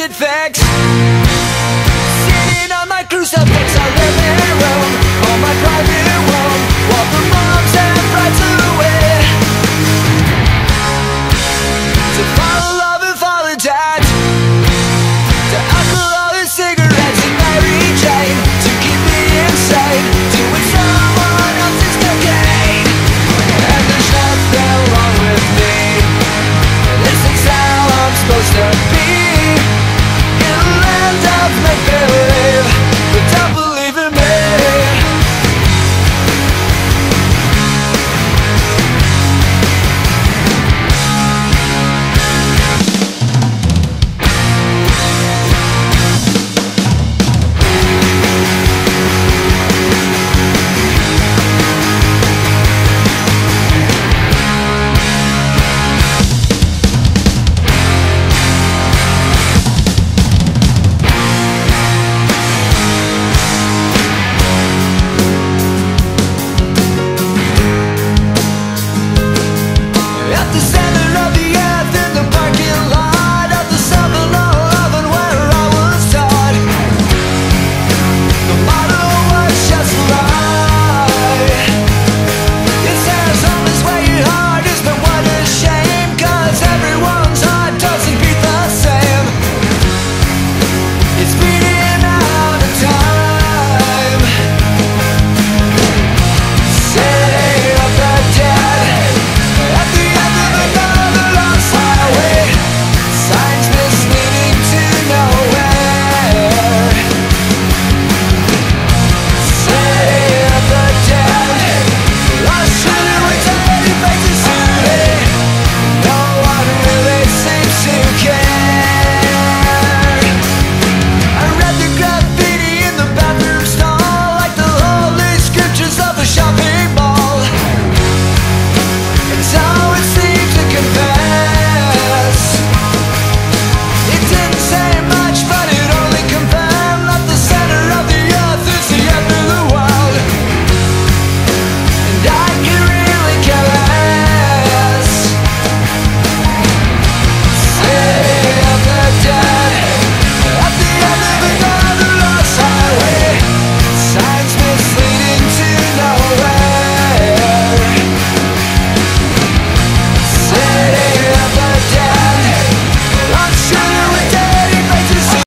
should fix